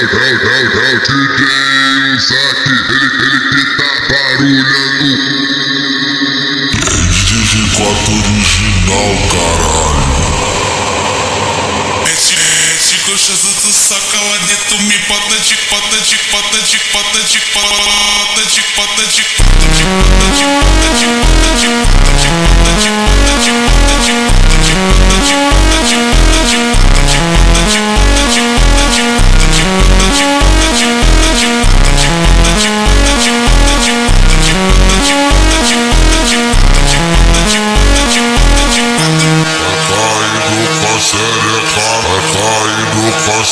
DJ Isaac, ele, ele que tá barulhando. DJ Quatro original, caralho. Esse, esse gostoso do saca lá dentro me bota de bota de bota de bota de bota de bota de bota de bota de bota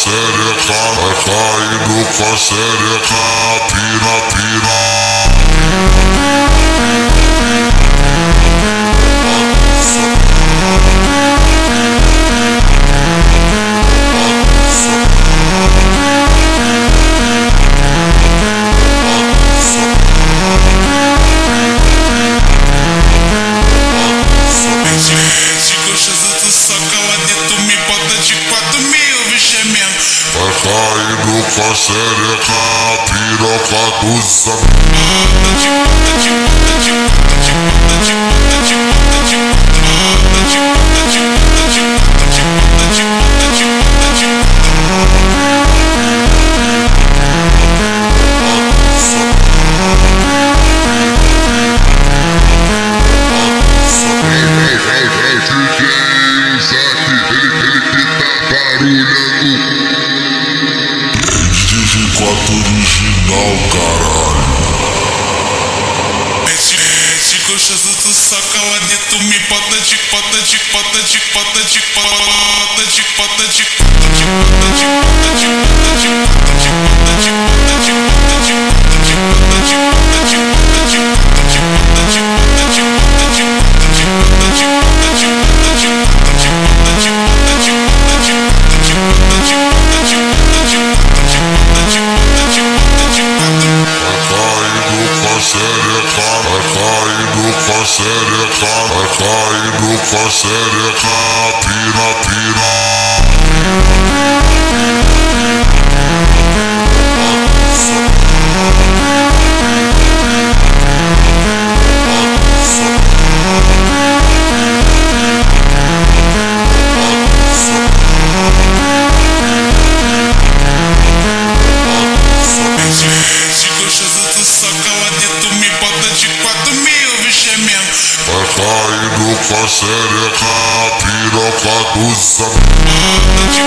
sereca, vai caindo com a sereca, Rupa Shereka Piroka Dusa Thank you. сигнал карали. Эчико шазату сакала не туми патачик, патачик, патачик, патачик, патачик, патачик, патачик, патачик, патачик. Sérieux, frère et nuit, frère et nuit, frère et nuit, frère et. شرقا في رقة الزمان